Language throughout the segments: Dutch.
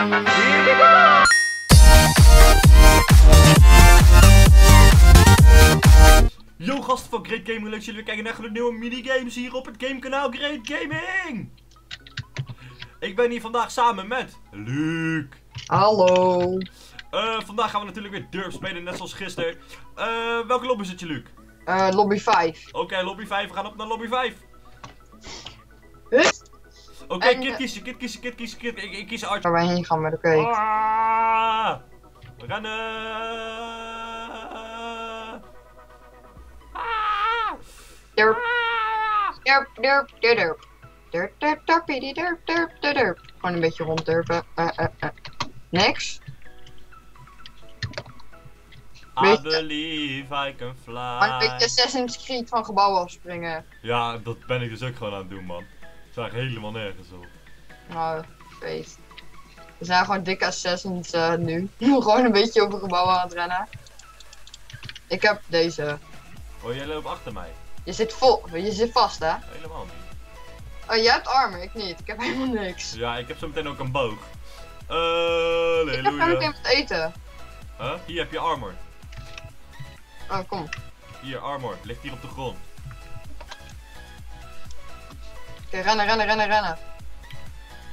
Here we go! Yo gasten van Great Gaming, leuk dat jullie weer kijken naar de nieuwe minigames hier op het gamekanaal Great Gaming! Ik ben hier vandaag samen met Luc. Hallo. Eh, vandaag gaan we natuurlijk weer Durf spelen, net zoals gisteren. Eh, welke lobby zit je, Luc? Eh, lobby 5. Oké, lobby 5, we gaan op naar lobby 5. Oké, En, kid eh, kiezen, kid kiezen, kid kiezen, kid. Ik, ik kies Archer. Waar wij heen gaan met de cake. Ah, rennen! Ah, Derp, ah. derp, derp, derp, derp. Derp, derp, derpie, derp, derp, derp, derp. Gewoon een beetje ronddurpen. Eh, eh, eh. Niks. I believe I can Maar een beetje fly. Assassin's Creed van gebouwen afspringen. Ja, dat ben ik dus ook gewoon aan het doen, man. Ik zag helemaal nergens op. Nou, feest. We zijn gewoon dikke assassins eh, nu. gewoon een beetje over gebouwen aan het rennen. Ik heb deze. Oh, jij loopt achter mij. Je zit vol, je zit vast hè? Helemaal niet. Oh, jij hebt armor, ik niet. Ik heb helemaal niks. Ja, ik heb zo meteen ook een boog. Ik heb zo meteen wat eten. Huh? Hier heb je armor. Oh, kom. Hier, armor. Ligt hier op de grond. Oké, rennen, rennen, rennen, rennen.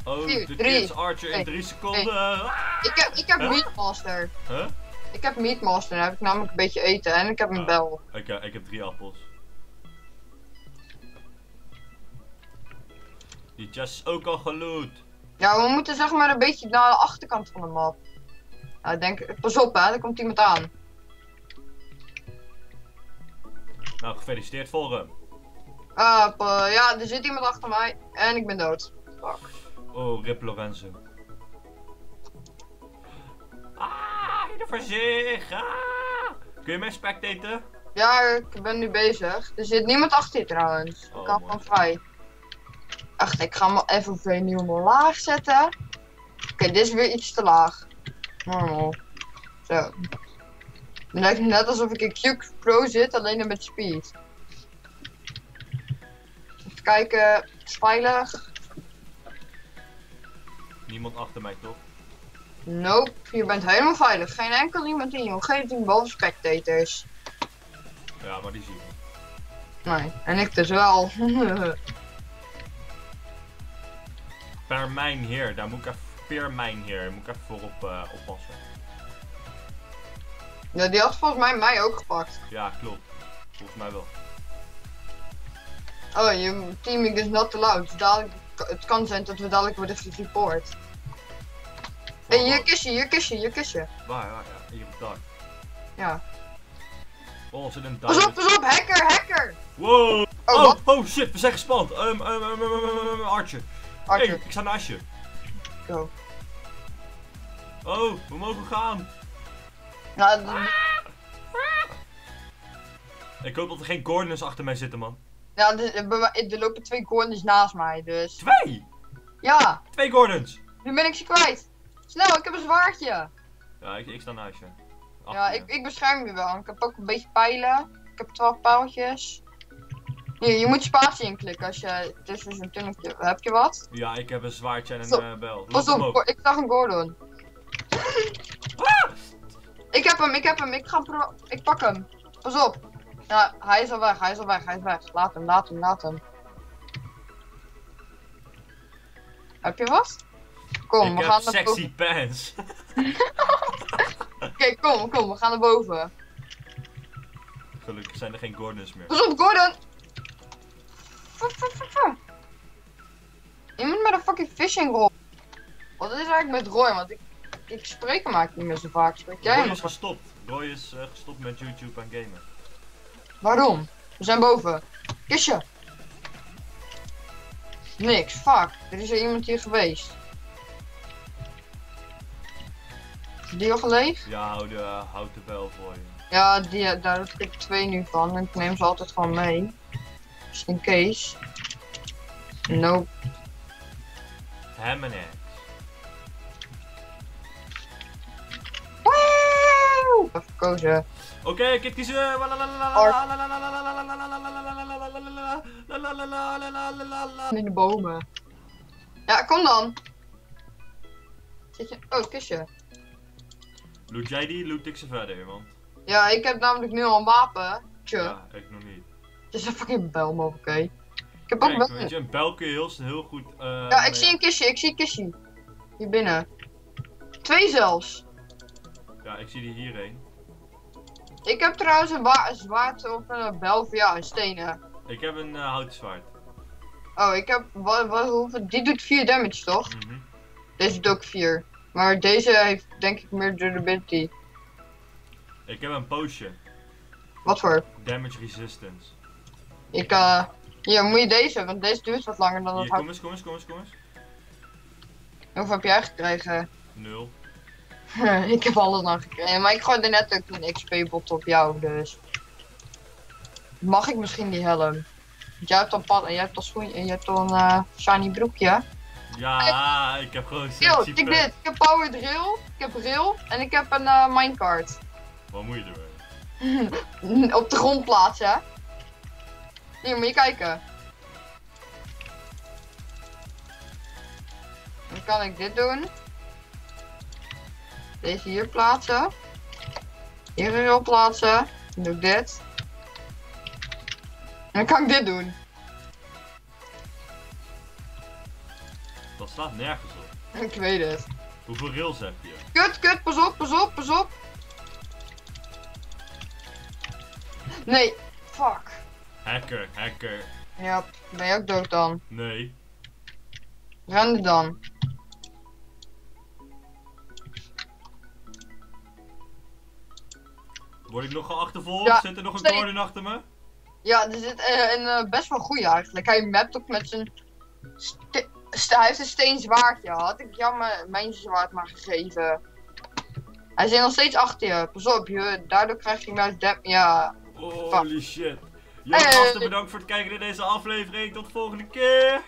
Oh, Vier, de drie, kids Archer in twee, 3 seconden. Ik heb, ik heb Huh? Meatmaster. Huh? Ik heb Meatmaster, dan heb ik namelijk een beetje eten en ik heb een Ah. bel. Ik, eh, ik heb drie appels. Die chest is ook al geloot. Ja, we moeten zeg maar een beetje naar de achterkant van de map. Nou, ik denk, pas op hè, er komt iemand aan. Nou, gefeliciteerd Forum. Ah, ja, er zit iemand achter mij en ik ben dood. Fuck. Oh, Rip Lorenzo. Ah, ieder voor zich. Ah. Kun je mij spectaten? Ja, ik ben nu bezig. Er zit niemand achter je trouwens. Ik Oh, kan mooi. gewoon vrij. Wacht, ik ga hem even vernieuwen laag zetten. Oké, dit is weer iets te laag. Normaal. Zo. Het lijkt net alsof ik in Q Pro zit, alleen dan met speed. Kijken, het is veilig. Niemand achter mij toch? Nope, je bent helemaal veilig. Geen enkel iemand in je omgeving behalve spectators. Ja, maar die zie ik. Nee, en ik dus wel. Per mijn heer, daar moet ik even. Per mijn heer, moet ik even voor op, eh, oppassen. ja, die had volgens mij mij ook gepakt. Ja, klopt. Volgens mij wel. Oh, je teaming is not allowed. Dadelijk, het kan zijn dat we dadelijk worden gereport. Hé, hey, hier kistje, hier kistje, hier kistje. Waar, waar, ja. Hier op dak. Ja. Oh, zit een Pas op, pas op, hacker, hacker! Wow! Oh, Oh, oh shit, we zijn gespand. Um, um, um, um, um, um. Arthur, Hey, ik sta naast je. go. Oh, we mogen gaan. Nou, Ik hoop dat er geen Gordons achter mij zitten, man. Ja, er er lopen twee corners naast mij, dus... Twee! Ja, Twee Gordons! nu ben ik ze kwijt. Snel, ik heb een zwaardje. Ja, ik, ik sta naast je. Achter Ja, je. ik, ik bescherm je wel. Ik heb ook een beetje pijlen. Ik heb 12 pijltjes. Hier, je moet spatie inklikken als je tussen zo'n tunneltje... Heb je wat? Ja, ik heb een zwaardje en een eh, bel. Pas op, ik zag een Gordon. Ah! Ik heb hem, ik heb hem, ik ga pro ik pak hem. Pas op. Ja, hij is al weg, hij is al weg, hij is weg. Laat hem, laat hem, laat hem. Heb je wat? Kom, ik we gaan naar sexy boven. pants. Oké, kom, kom, we gaan naar boven. Gelukkig zijn er geen Gordons meer. Pas op, Gordon! Fuck. Iemand met een fucking fishing rod. Wat is eigenlijk met Roy? Want ik, ik spreek hem eigenlijk niet meer zo vaak. Spreek jij Roy is gestopt. Roy is eh, gestopt met YouTube en gamen. Waarom? We zijn boven. Kistje. Niks, fuck. Er is er iemand hier geweest. Is die al leeg? Ja, hou de, houd de bel voor je. Ja, die, daar heb ik twee nu van. En ik neem ze altijd gewoon mee. Just in case. Nope. Ham en Even kozen. Oké, kid kiezen. In de bomen. Ja, kom dan. Zit je... Oh, kistje. Loot jij die, loot ik ze verder, want... Ja, ik heb namelijk nu al een wapen. Tje. Ja, ik nog niet. Het is een fucking bel, oké. Ik heb ook Kijk, wel... weet je, een bel kun je heel, goed... Ja, ik zie een kistje, ik zie een kistje. Hier binnen. Twee zelfs. Ja, ik zie die hierheen. Ik heb trouwens een, een zwaard of een bel voor jou, een stenen. Ik heb een uh, houten zwaard. Oh, ik heb, wat, wat, hoeveel, die doet 4 damage toch? Mhm. Deze doet ook 4. Maar deze heeft denk ik meer durability. Ik heb een potion. Wat voor? Damage resistance. Ik, eh, hier moet je deze, want deze duurt wat langer dan dat Hier, kom eens, kom eens, kom eens, kom eens. Hoeveel heb jij gekregen? Nul. ik heb alles nog gekregen, maar ik gooide net ook een XP-bot op jou, dus. Mag ik misschien die helm? Want jij hebt al pad en jij hebt al schoen en je hebt een eh, shiny broekje. Ja, ik heb gewoon Yo, pet. dit. Ik heb power drill, ik heb rail en ik heb een eh, minecart. Wat moet je ermee? op de grond plaatsen? Hier, moet je kijken. Dan kan ik dit doen. Deze hier plaatsen. Hier weer plaatsen. Dan doe ik dit. En dan kan ik dit doen. Dat slaat nergens op. Ik weet het. Hoeveel rails heb je? Kut, kut, pas op, pas op, pas op. Nee, fuck. Hacker, hacker. Ja, ben je ook dood dan? Nee. Ren er dan. Word ik nog geachtervolgd? Ja, Zit er nog een. Gordon achter me? Ja, er zit eh, een eh, best wel goeie eigenlijk. Hij mapt ook met zijn. hij heeft een steen zwaardje. Had ik jammer mijn zwaard maar gegeven. Hij zit nog steeds achter je. Pas op, je. Daardoor krijg je juist dam. Ja. Holy shit. Yo, Hey. gasten, bedankt voor het kijken naar deze aflevering. Tot de volgende keer.